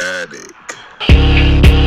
Addict.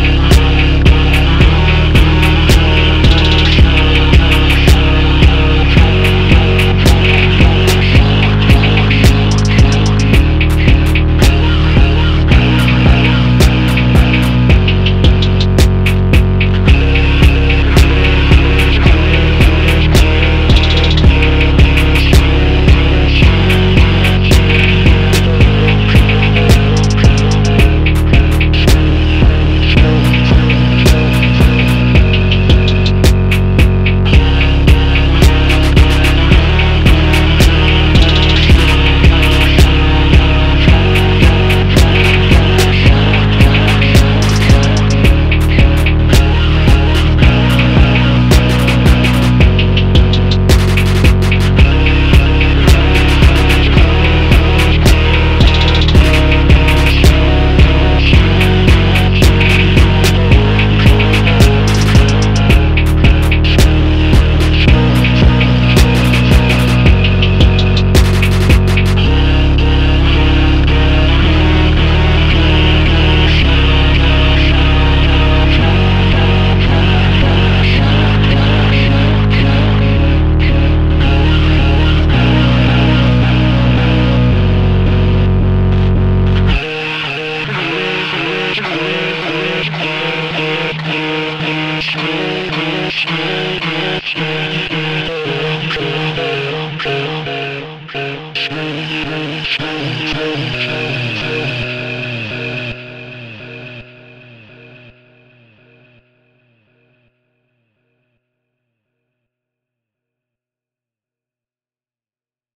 Thank you.